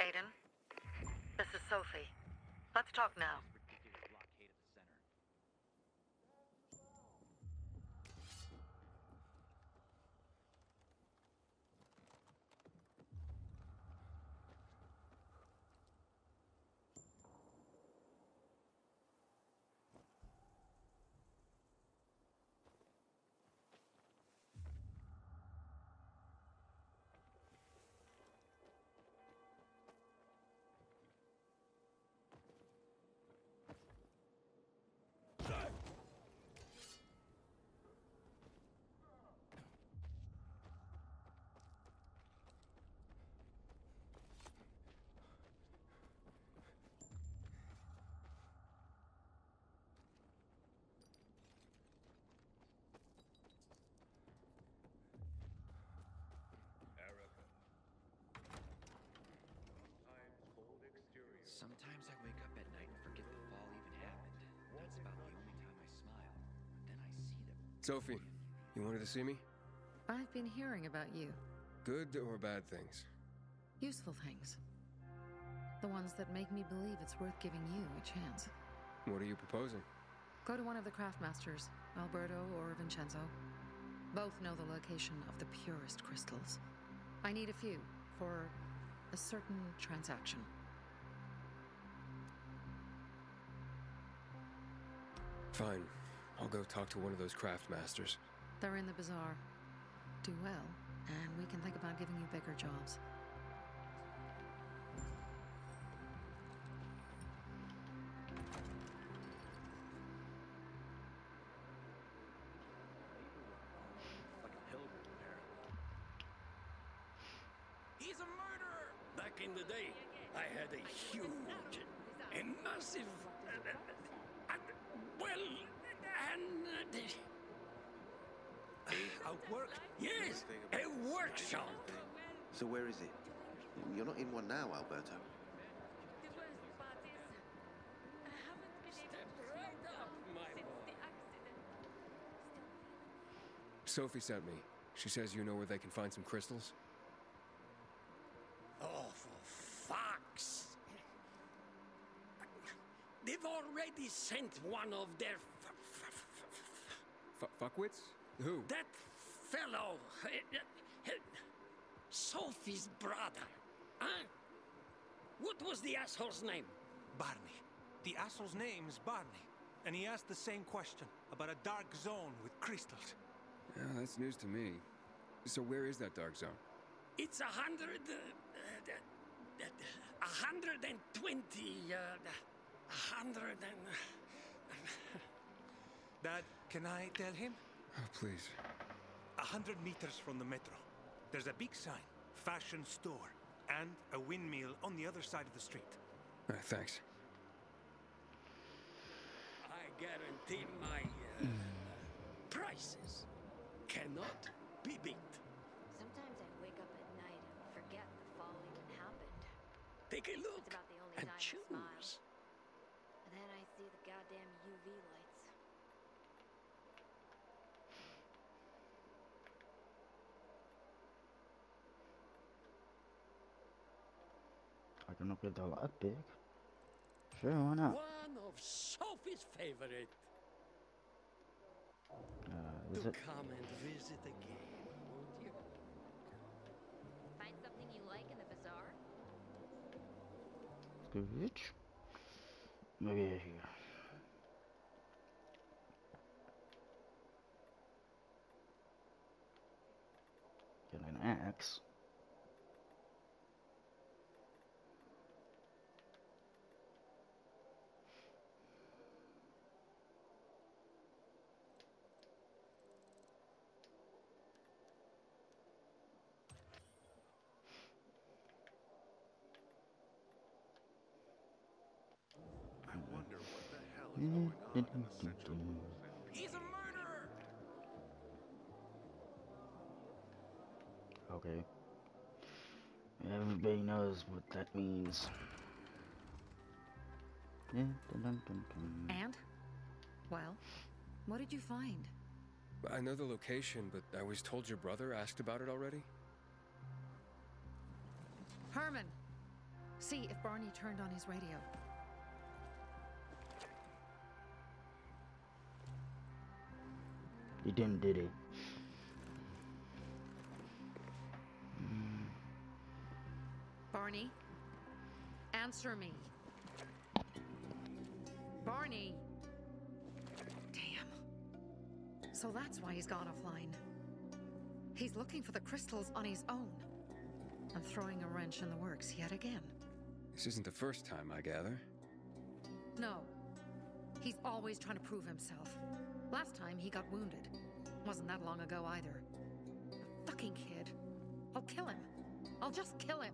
Aiden. This is Sophie. Let's talk now. Sometimes I wake up at night and forget the fall even happened. That's about the only time I smile. But then I see them. Sophie, you wanted to see me? I've been hearing about you. Good or bad things? Useful things. The ones that make me believe it's worth giving you a chance. What are you proposing? Go to one of the craftmasters, Alberto or Vincenzo. Both know the location of the purest crystals. I need a few for a certain transaction. Fine. I'll go talk to one of those craft masters. They're in the bazaar. Do well, and we can think about giving you bigger jobs. Workshop. So where is it? You're not in one now, Alberto. Step right up, my boy. Sophie sent me. She says you know where they can find some crystals? Oh, for fuck's! They've already sent one of their f- f- f- F fuckwits? Who? That fellow, Sophie's brother, huh? What was the asshole's name? Barney. The asshole's name is Barney. And he asked the same question about a dark zone with crystals. Yeah, that's news to me. So where is that dark zone? It's a hundred, uh, uh, a hundred and twenty, uh, a hundred and. Dad, can I tell him? Oh, please. A hundred meters from the metro. There's a big sign, fashion store, and a windmill on the other side of the street. All right, thanks. I guarantee my uh, prices cannot be beat. Sometimes I wake up at night and forget the fall even happened. Take a look It's about the only and time smile. choose. And then I see the goddamn UV lights. I don't know if they're that big. Sure, why not? One of Sophie's favorite Uh, is to it? come and visit again, won't you? Find something you like in the bazaar? Good. Maybe here. Get an axe. I wonder what the hell is going on in the Central Blues. He's a murderer! Okay. Everybody knows what that means. And? Well, what did you find? I know the location, but I was told your brother asked about it already? Herman! See if Barney turned on his radio. He didn't, did he? Barney, answer me. Barney! Damn. So that's why he's gone offline. He's looking for the crystals on his own. I'm throwing a wrench in the works yet again. This isn't the first time, I gather. No. He's always trying to prove himself. Last time he got wounded. Wasn't that long ago either. A fucking kid. I'll kill him. I'll just kill him.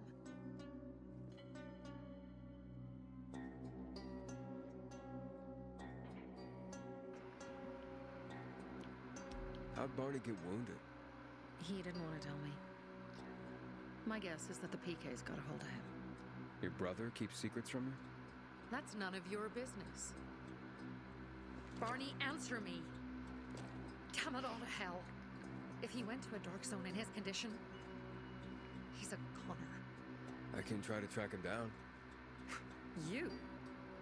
How'd Barney get wounded? He didn't want to tell me. My guess is that the PK's got a hold of him. Your brother keeps secrets from you? That's none of your business. Barney, answer me. Damn it all to hell. If he went to a dark zone in his condition, he's a goner. I can try to track him down. You?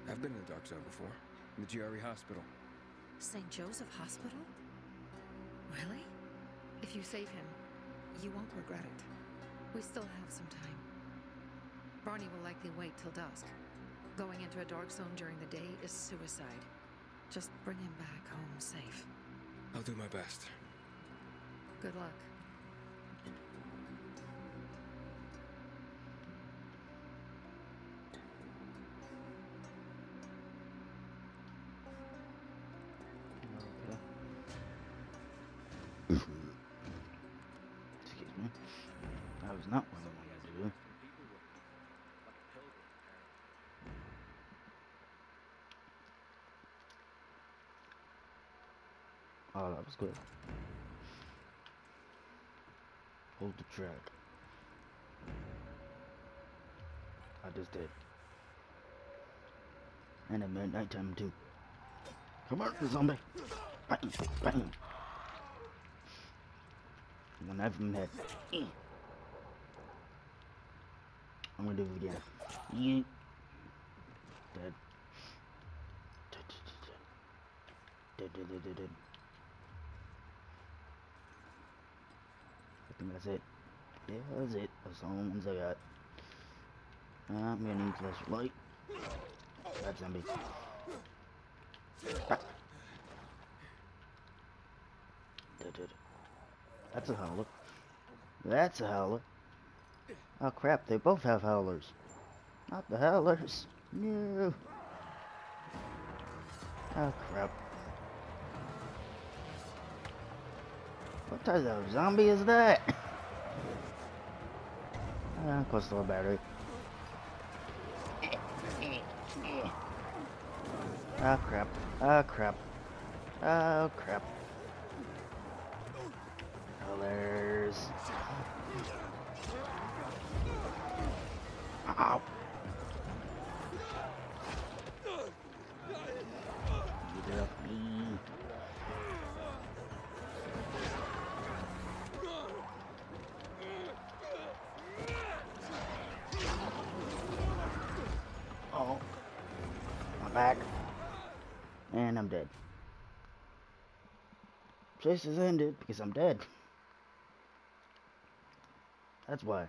I've been in the dark zone before. In the GRE hospital. St. Joseph Hospital? Really? If you save him, you won't regret it. We still have some time. Barney will likely wait till dusk. Going into a dark zone during the day is suicide. Just bring him back home safe. I'll do my best. Good luck. Excuse me. That was not what I wanted to was good. Hold the track. I just did. And it night time too. Come on, zombie. Bang, bang. In the head. Eh. I'm gonna do it again. Yeet. Dead. Dead, dead, dead, dead. Dead, dead, dead, think that's it. Yeah, that's it. That's the ones I got. I'm gonna need flash light. That zombie. That's a howler. That's a howler. Oh crap, they both have howlers. Not the howlers. No. Oh crap. What type of zombie is that? Ah, close to the battery. Oh crap. Oh crap. Oh crap. Colors. Ow. And I'm dead. Chase has ended because I'm dead. That's why.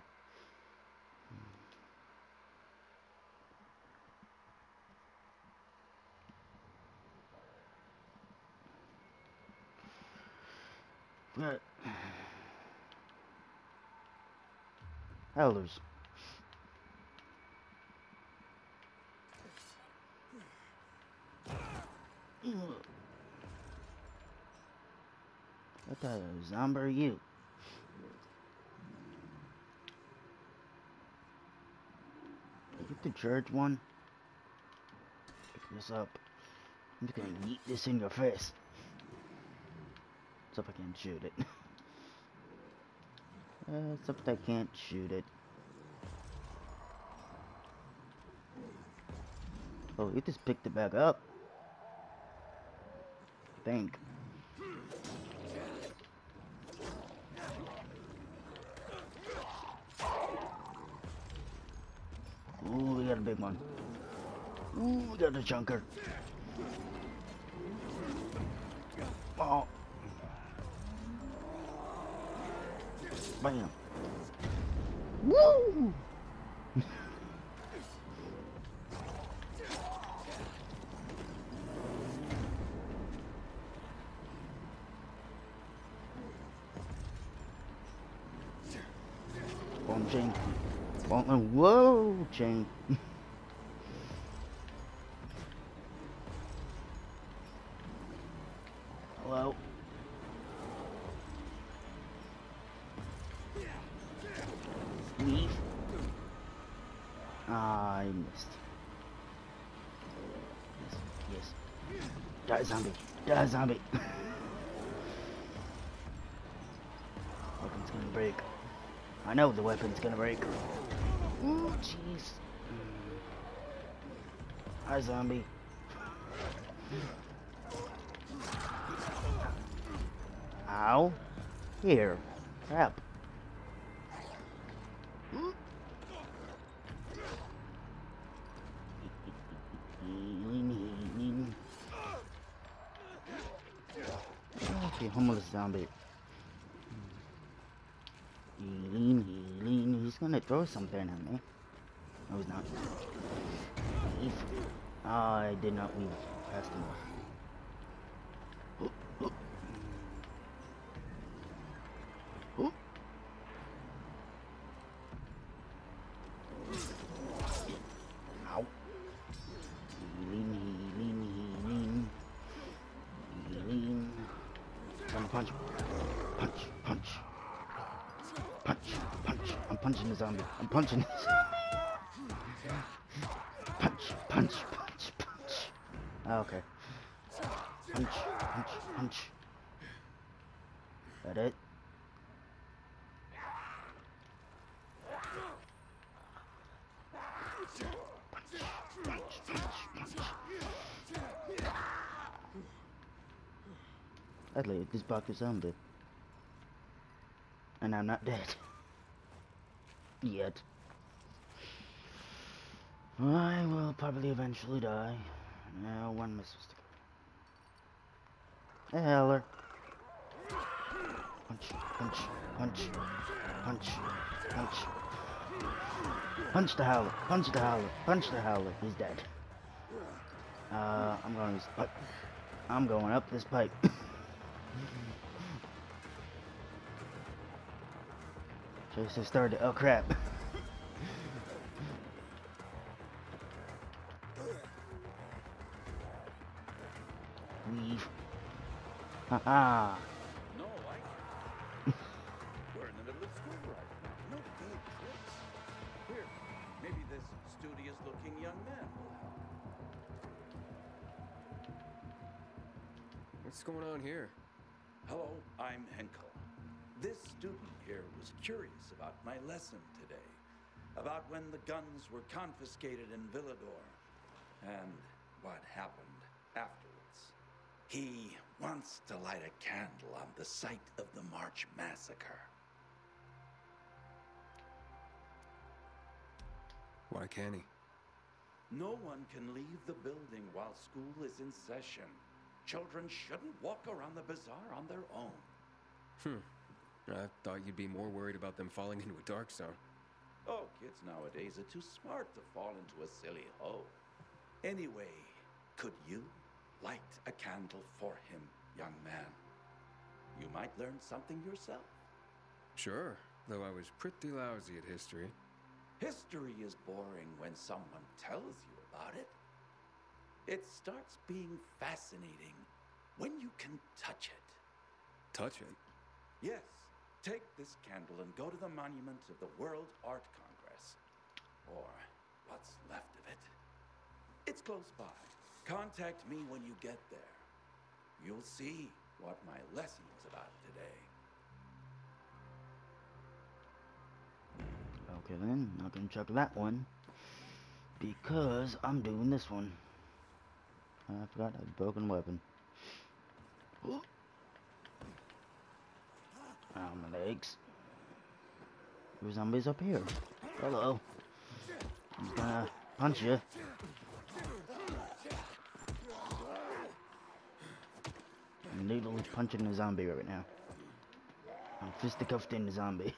But Howlers. What the zombie are you? Get the church one. Pick this up. I'm just gonna yeet this in your face. Except I can't shoot it. uh, except I can't shoot it. Oh, you just picked it back up. Think. Ooh, big one. Ooh, we got a chunker. Oh. Bam. Woo! Whoa. Hello. Leave. Ah, I missed. Yes, yes. Die, zombie. Die, zombie. Weapon's gonna break. I know the weapon's gonna break. Ooh, jeez. Mm. Hi, zombie. Ow. Here. Crap. Okay, homeless zombie. He's gonna throw something at me. I was not. I did not weave fast enough. Ow. Healing, healing, healing. Healing. Gonna punch. Punch, punch. Punch, punch. I'm punching the zombie. I'm punching the zombie. Punch, punch, punch, punch. Ah, Okay. Punch, punch, punch. That it? Punch, punch, punch. This back is zombie. And I'm not dead. Yet. I will probably eventually die. Now, one I supposed to go? Heller. Punch, punch, punch, punch, punch. Punch the Howler, punch the Howler, punch the Howler. He's dead. Uh, I'm going pipe. I'm going up this pipe. Just started. Oh crap. Weave. Haha. Uh-uh. Confiscated in Villedor, and what happened afterwards. He wants to light a candle on the site of the March Massacre. Why can't he? No one can leave the building while school is in session. Children shouldn't walk around the bazaar on their own. Hmm. I thought you'd be more worried about them falling into a dark zone. Oh, kids nowadays are too smart to fall into a silly hole. Anyway, could you light a candle for him, young man? You might learn something yourself. Sure, though I was pretty lousy at history. History is boring when someone tells you about it. It starts being fascinating when you can touch it. Touch it. Yes, take this candle and go to the monument of the World Art Congress. Or what's left of it. It's close by. Contact me when you get there. You'll see what my lesson was about today. Okay then, not gonna check that one. Because I'm doing this one. I forgot I had a broken weapon. My legs. There's zombies up here. Hello. I'm gonna punch you. I'm literally punching a zombie right now. I'm fisticuffed in the zombie.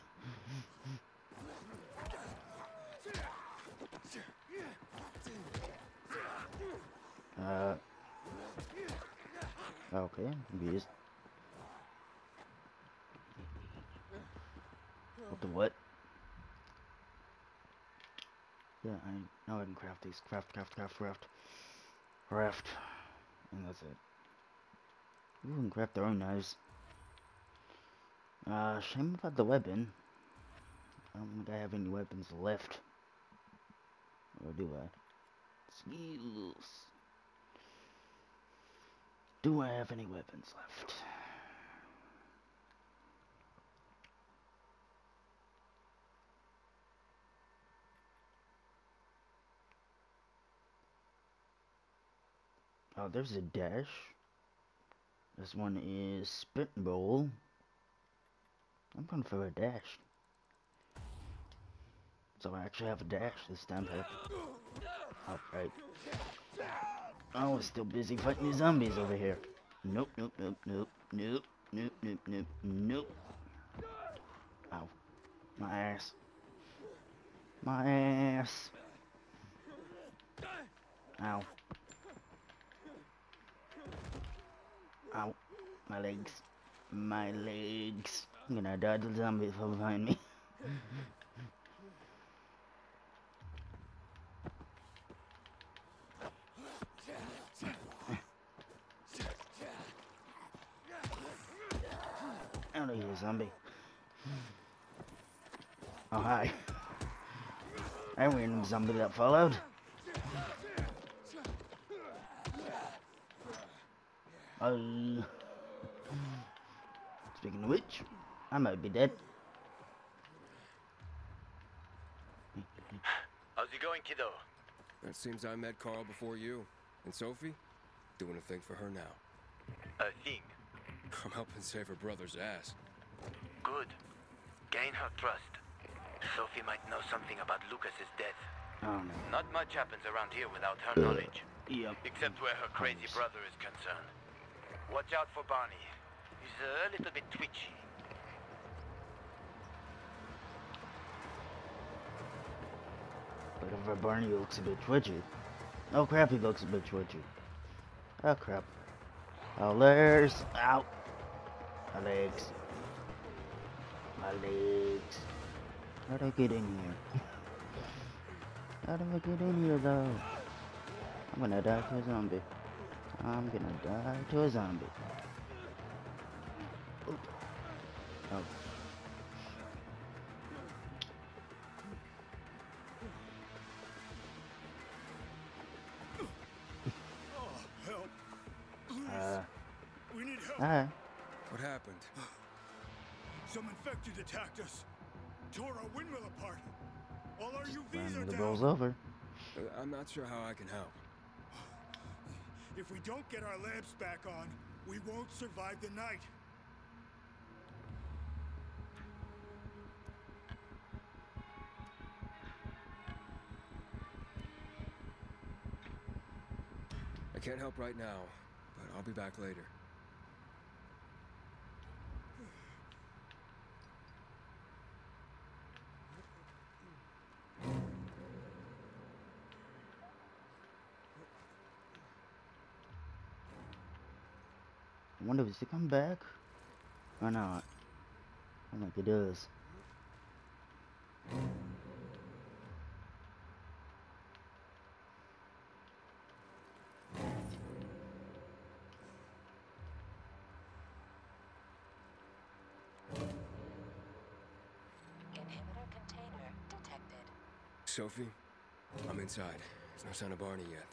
uh. Okay, yes. What the what? Yeah, I know I can craft these. Craft, craft, craft, craft. Craft. And that's it. We can craft their own knives. Uh, shame about the weapon. I don't think I have any weapons left. Or do I? Skills. Do I have any weapons left? Oh, there's a dash. This one is spitball. I'm going for a dash. So I actually have a dash this time. Alright. I was still busy fighting the zombies over here. Nope, nope, nope, nope, nope, nope, nope, nope, nope. Ow. My ass. My ass. Ow. My legs. My legs. I'm gonna die to zombies behind me. Out of here, zombie. Oh, hi. I random zombie that followed. Oh. Speaking of which, I might be dead. How's it going, kiddo? It seems I met Carl before you. And Sophie? Doing a thing for her now. A thing. I'm helping save her brother's ass. Good. Gain her trust. Sophie might know something about Lucas's death. Oh no. Not much happens around here without her knowledge. Yep. Except where her crazy brother is concerned. Watch out for Barney. He's a little bit twitchy. But our Barney looks a bit twitchy. Oh crap, he looks a bit twitchy. Oh crap. Oh, there's. Ow. My legs. My legs. How'd I get in here? How do I get in here though? I'm gonna die to a zombie. I'm gonna die to a zombie. Oop. Oh. Help. Uh, We need help. alright. What happened? Some infected attacked us. Tore our windmill apart. All our UVs are When the down. roll's over. Uh, I'm not sure how I can help. If we don't get our lamps back on, we won't survive the night. Can't help right now, but I'll be back later. Wonder if he come back or not. I think he does. Inhibitor container detected. Sophie, I'm inside. There's no sign of Barney yet.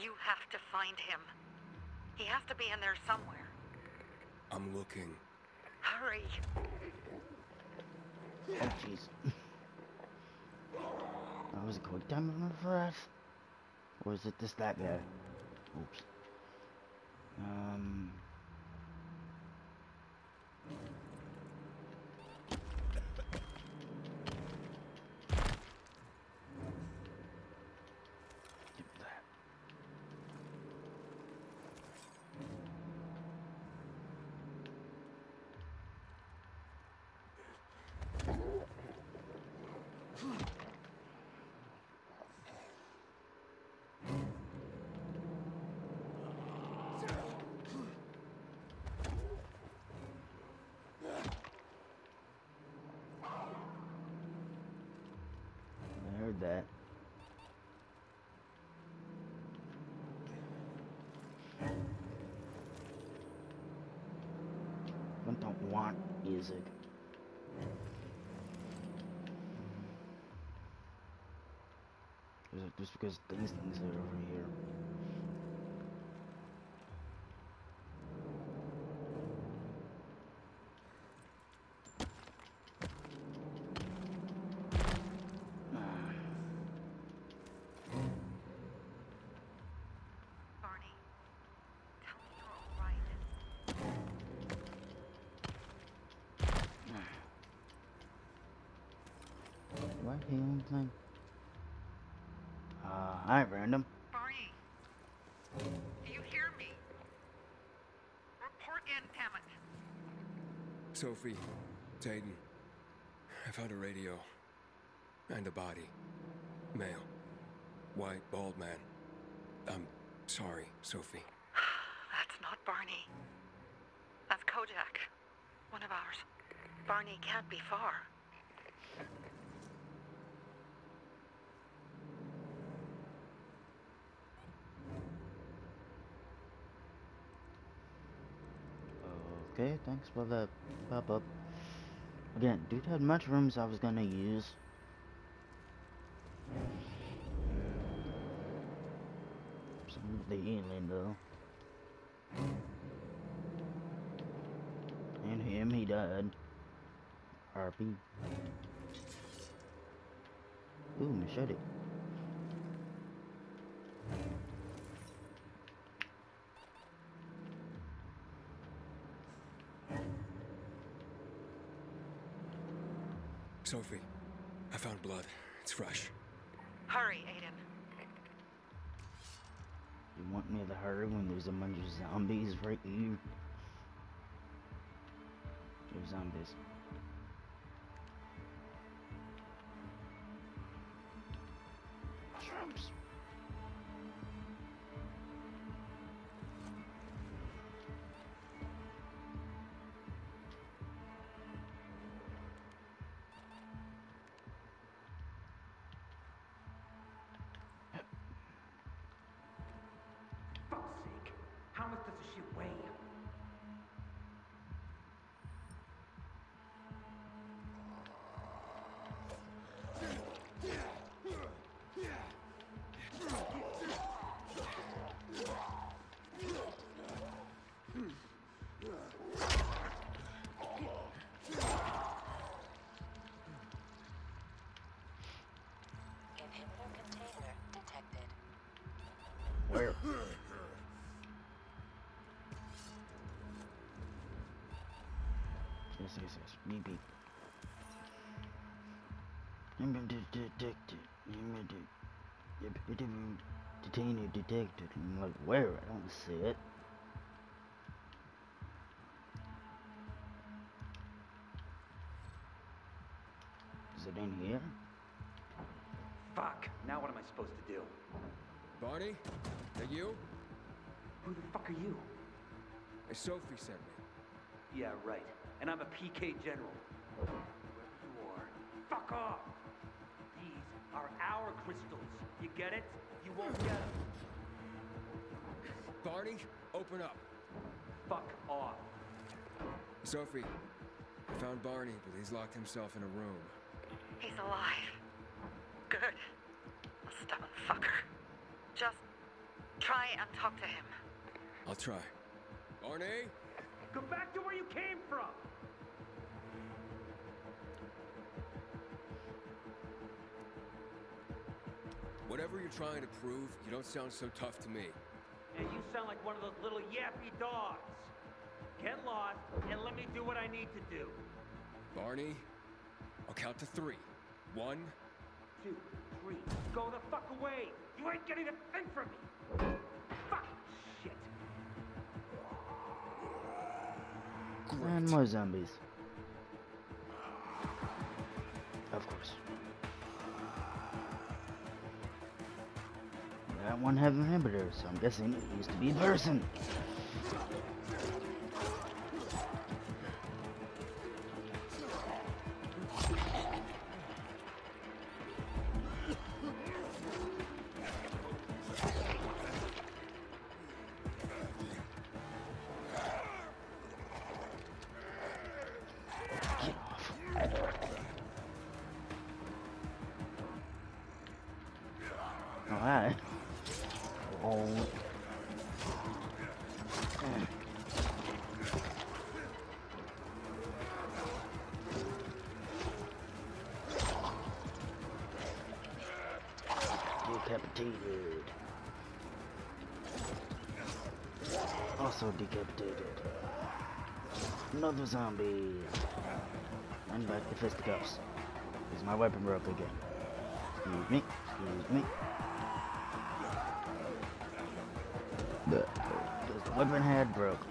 You have to find him. He has to be in there somewhere. I'm looking. Hurry. Oh jeez. that was a quick time of my breath. Or is it just that guy? Oops. Um. don't want music. Just because these things are over here? Barney, tell me you're all right. What healing thing? Uh, hi, random. Barney, do you hear me? Report in, damn. Sophie, Tayden, I found a radio. And a body. Male. White, bald man. I'm sorry, Sophie. That's not Barney. That's Kojak. One of ours. Barney can't be far. Okay, thanks for the pop-up. Again, dude had mushrooms I was gonna use. Some of the alien though. And him, he died. RP. Ooh, machete. Sophie, I found blood. It's fresh. Hurry, Aiden. You want me to hurry when there's a bunch of zombies right here? There's zombies. How much does this shit weigh? Inhibitor container detected. Where? Yes, yes. Beep, beep. Human de- detected. Human de- Inhibitor detainer detected. I'm like, where? I don't see it. Is it in here? Fuck. Now what am I supposed to do? Barney? That you? Who the fuck are you? Sophie sent me. Yeah, right. And I'm a PK general. Whoever you are, fuck off! These are our crystals. You get it? You won't get them. Barney, open up. Fuck off. Sophie, I found Barney, but he's locked himself in a room. He's alive. Good. A stubborn fucker. Just try and talk to him. I'll try. Barney? Go back to where you came from! Whatever you're trying to prove, you don't sound so tough to me. And you sound like one of those little yappy dogs. Get lost and let me do what I need to do. Barney, I'll count to three. One, Two, three, go the fuck away! You ain't getting a thing from me! Fuck shit! And more zombies. Of course. That one have inhibitors, so I'm guessing it used to be a person. Decapitated. Also decapitated. Another zombie. I'm back to fisticuffs. Is my weapon broke again? Excuse me. Excuse me. The, the weapon head broke.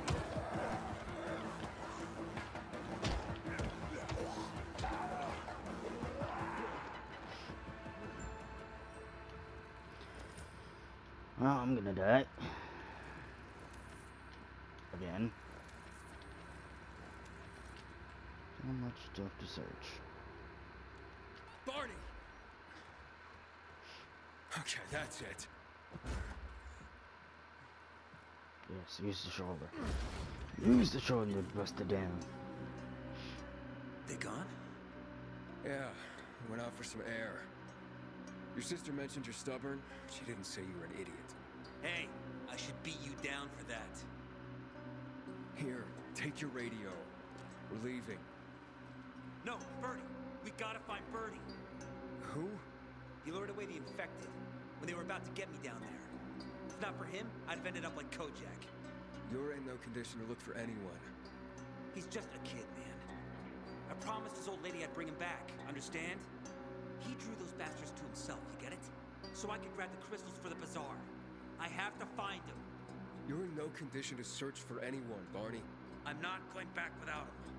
Okay, that's it. Yes, use the shoulder. Use the shoulder to bust it down. They gone? Yeah, went out for some air. Your sister mentioned you're stubborn. She didn't say you were an idiot. Hey, I should beat you down for that. Here, take your radio. We're leaving. No, Birdie. We gotta find Birdie. Who? He lured away the infected when they were about to get me down there. If not for him, I'd have ended up like Kojak. You're in no condition to look for anyone. He's just a kid, man. I promised his old lady I'd bring him back, understand? He drew those bastards to himself, you get it? So I could grab the crystals for the bazaar. I have to find him. You're in no condition to search for anyone, Barney. I'm not going back without him.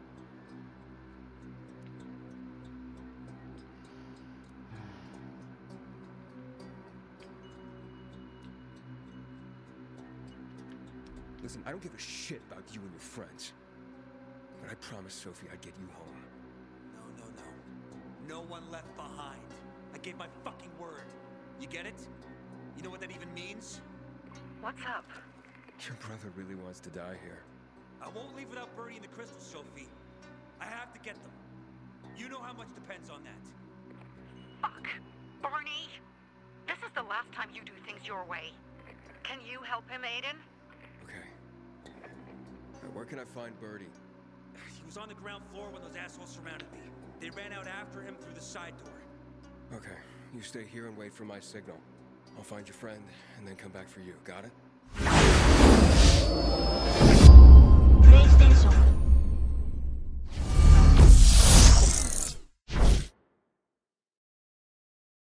Listen, I don't give a shit about you and your friends. But I promised Sophie I'd get you home. No, no, no. No one left behind. I gave my fucking word. You get it? You know what that even means? What's up? Your brother really wants to die here. I won't leave without Birdie and the crystals, Sophie. I have to get them. You know how much depends on that. Fuck. Barney! This is the last time you do things your way. Can you help him, Aiden? can I find Birdie? He was on the ground floor when those assholes surrounded me. They ran out after him through the side door. Okay, you stay here and wait for my signal. I'll find your friend and then come back for you. Got it?